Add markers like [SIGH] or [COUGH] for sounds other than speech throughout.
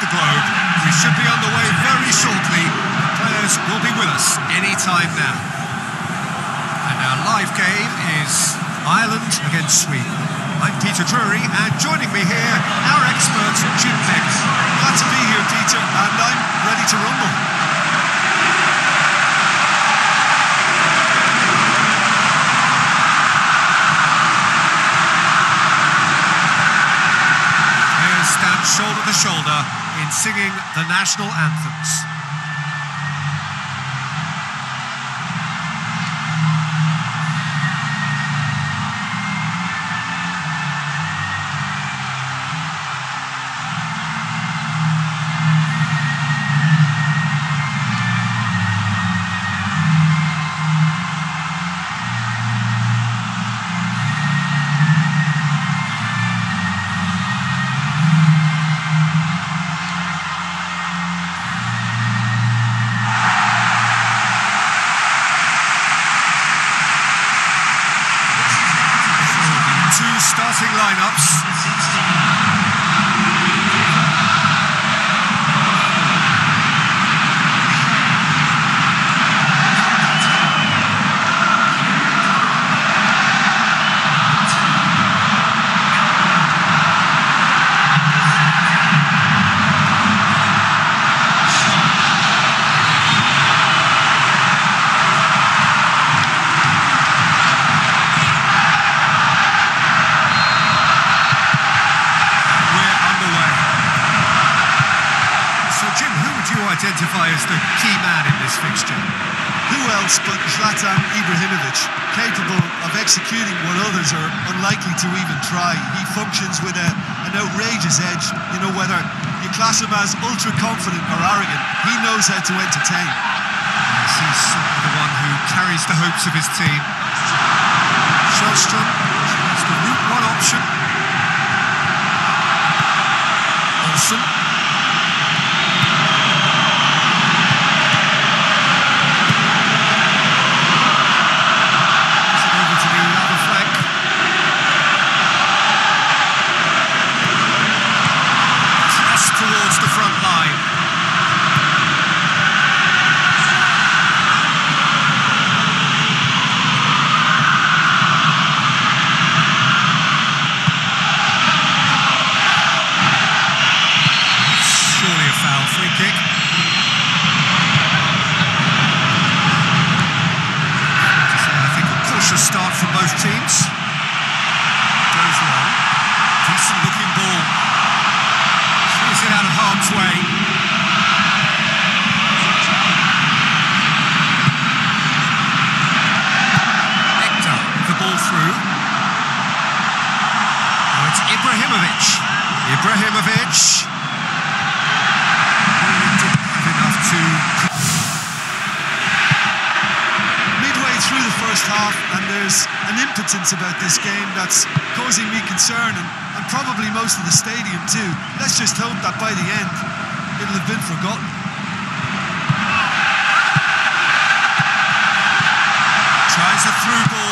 the globe. We should be underway very shortly. The players will be with us any time now. And our live game is Ireland against Sweden. I'm Peter Drury, and joining me here, our expert Jim Beglin. Glad to be here, Peter, and I'm ready to rumble. shoulder to shoulder in singing the national anthems. The key man in this fixture? Who else but Zlatan Ibrahimovic, capable of executing what others are unlikely to even try. He functions with a, an outrageous edge. You know, whether you class him as ultra-confident or arrogant, he knows how to entertain. Yes, he's the one who carries the hopes of his team. Källström is the route one option. About this game that's causing me concern and, and probably most of the stadium too. Let's just hope that by the end it'll have been forgotten. Tries a through ball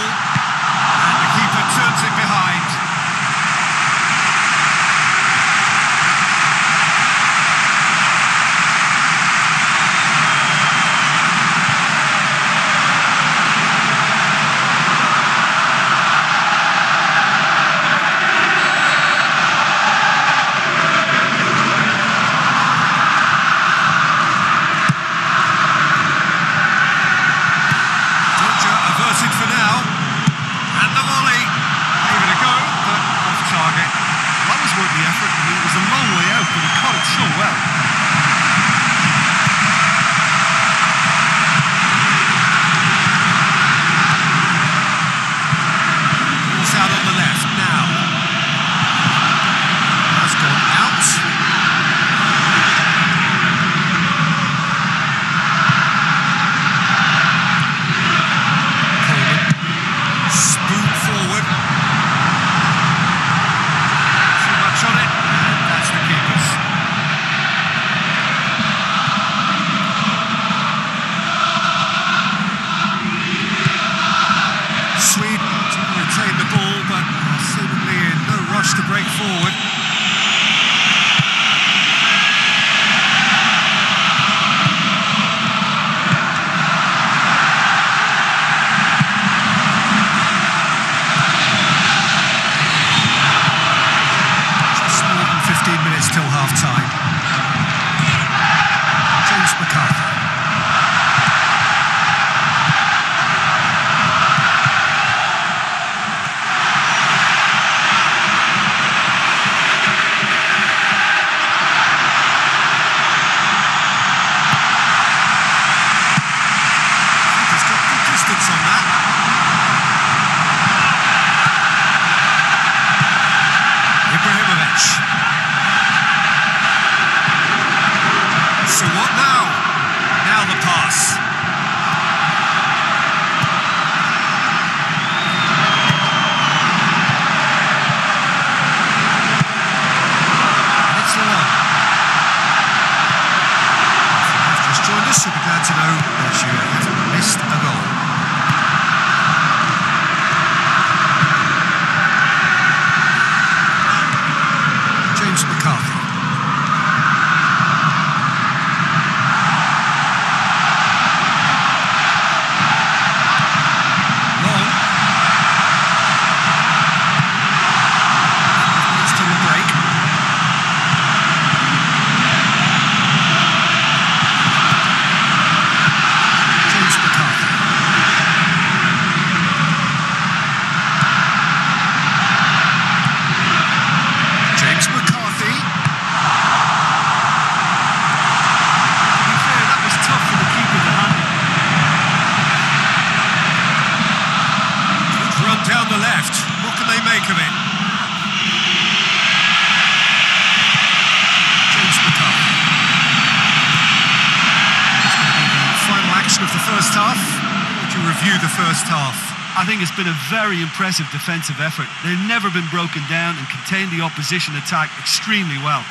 I think it's been a very impressive defensive effort. They've never been broken down and contained the opposition attack extremely well.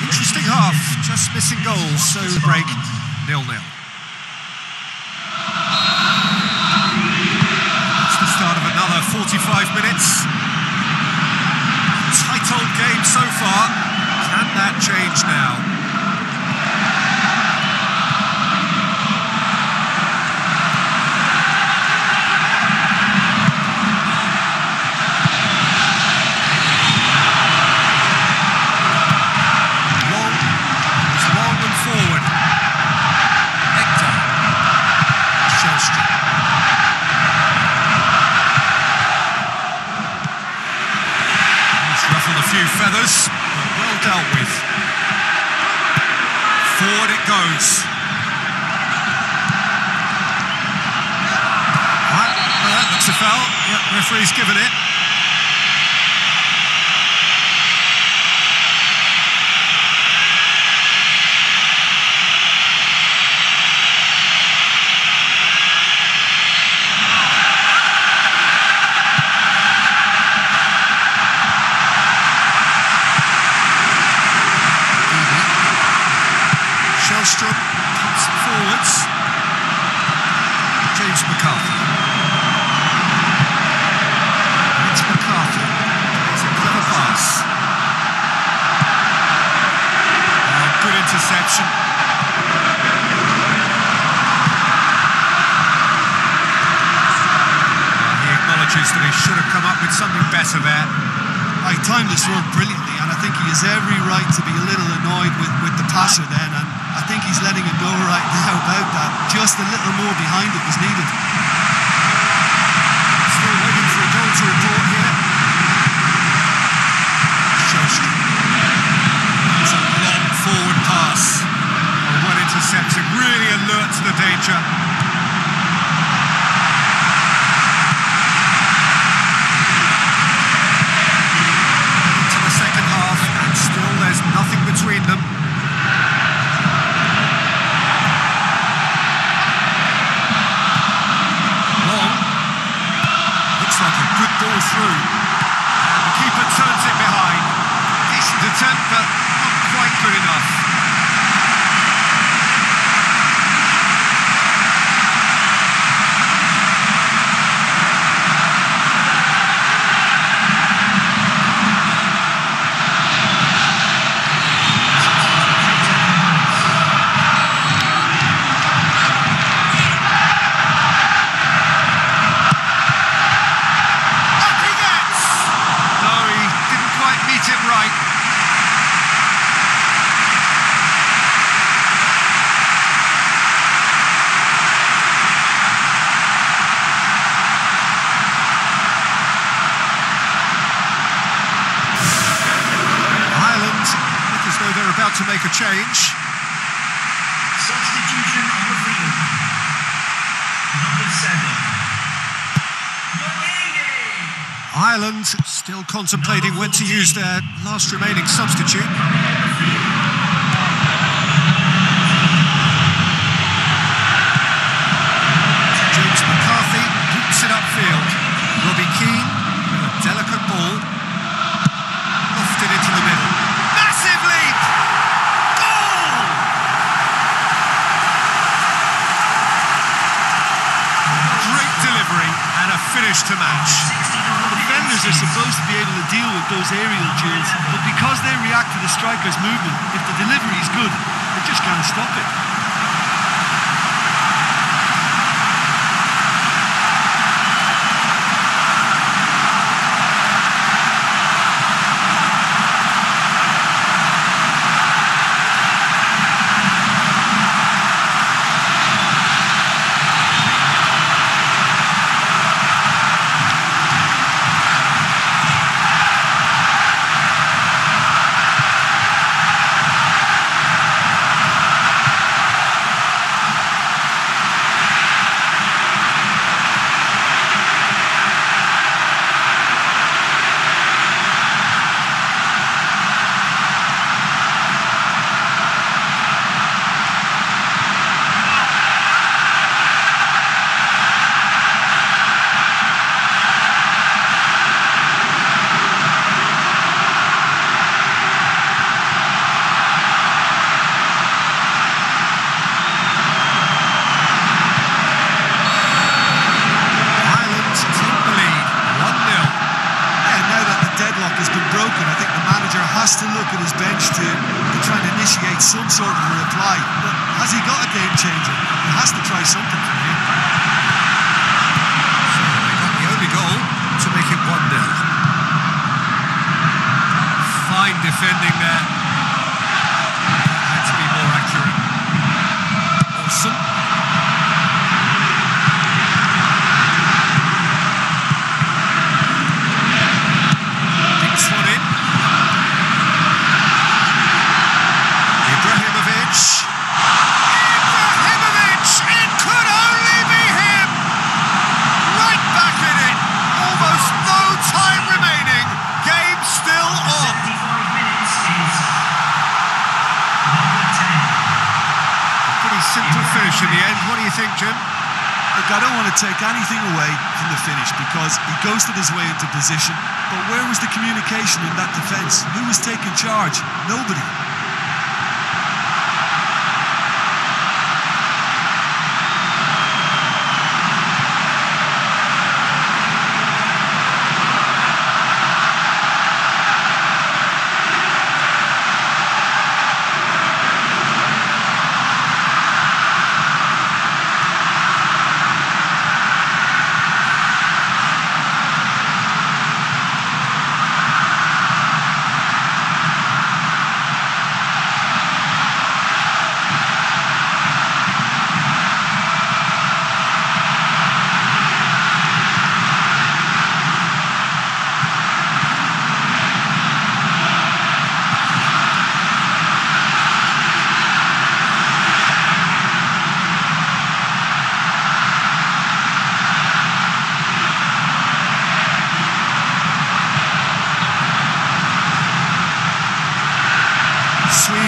Interesting half, just missing goals, so break nil-nil. It's the start of another 45 minutes. Tight old game so far. Can that change now? Long, it's long and forward. Hector. Källström. He's ruffled a few feathers, but well dealt with. Forward it goes. Right, that looks a foul. Yep, referee's given it. Källström comes forwards. James McCarthy. It's McCarthy. It's a clever pass. Oh, good interception. He acknowledges that he should have come up with something better there. I timed this run brilliantly, and I think he has every right to be a little annoyed with, with the passer and I think he's letting it go right [LAUGHS] now about that. Just a little more behind it was needed. Still waiting for a goal to report here. Källström. It's a long forward pass. Oh, well intercepted, really alert to the danger. Into the second half, and still there's nothing between them. Long. Like a good ball through. And the keeper turns it behind. Decent attempt, but not quite good enough. Up he gets! No, he didn't quite meet it right. Ireland look as though they're about to make a change. Substitution on the field. Number seven. Ireland still contemplating when to use their last remaining substitute. Try. But has he got a game changer? He has to try something from here. So got the only goal to make it 1 0. Fine defending Look, I don't want to take anything away from the finish because he ghosted his way into position. But where was the communication in that defence? Who was taking charge? Nobody. Sweden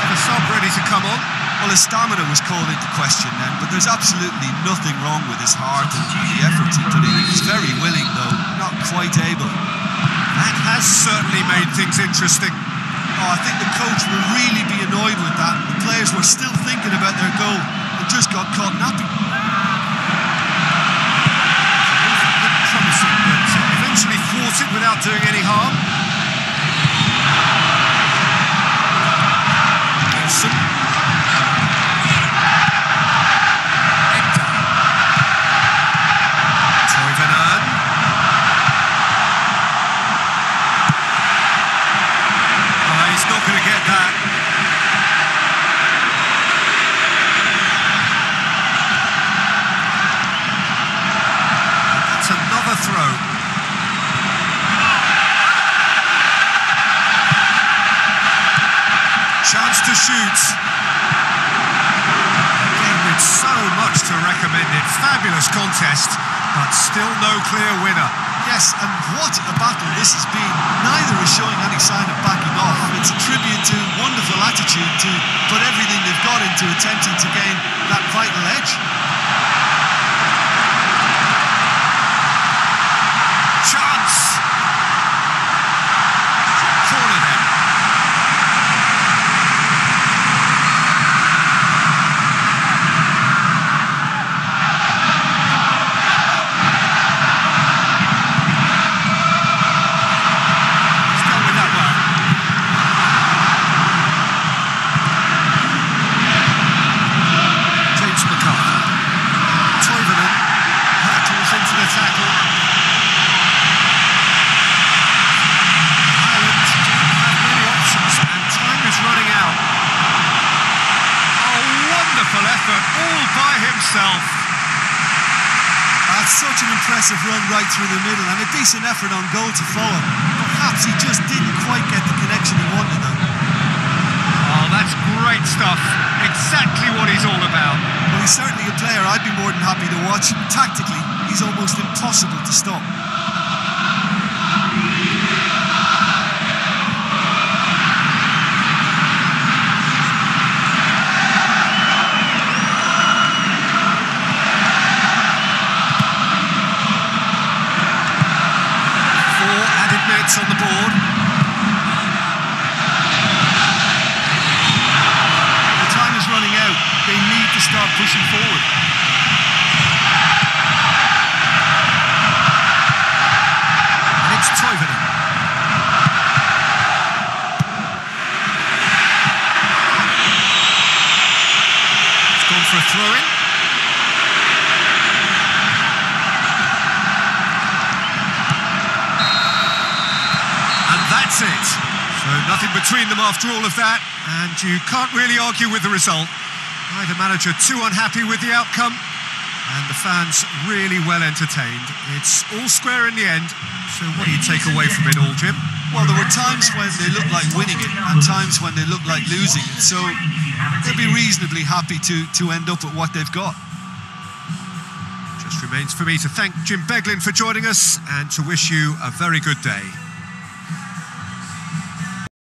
have a sub ready to come on. Well, his stamina was called into question then, but there's absolutely nothing wrong with his heart and the effort he put in. He's very willing, though, not quite able. That has certainly made things interesting. Oh, I think the coach will really be annoyed with that. The players were still thinking about their goal and just got caught napping. To shoot. With so much to recommend it. Fabulous contest, but still no clear winner. Yes, and what a battle this has been. Neither is showing any sign of backing off. It's a tribute to wonderful attitude to put everything they've got into attempting to gain that vital edge. Chance. Corner then. He's dealt with that well. James McCarthy. Toivonen hurtles into the tackle. Ireland don't have many options and time is running out. A wonderful effort all by himself. That's such an impressive run right through the middle and a decent effort on goal to follow. Perhaps he just didn't quite get the connection he wanted though. Oh, that's great stuff. Exactly what he's all about. Well, he's certainly a player I'd be more than happy to watch. Tactically, he's almost impossible to stop. Four added minutes on the board. The time is running out. They need to start pushing forward. And it's Toivonen. That's it. So nothing between them after all of that, and you can't really argue with the result. Neither manager too unhappy with the outcome, and the fans really well entertained. It's all square in the end. So what do you take away from it all, Jim? Well, there were times when they looked like winning it and times when they looked like losing it. So they'll be reasonably happy to, to end up at what they've got. Just remains for me to thank Jim Beglin for joining us and to wish you a very good day.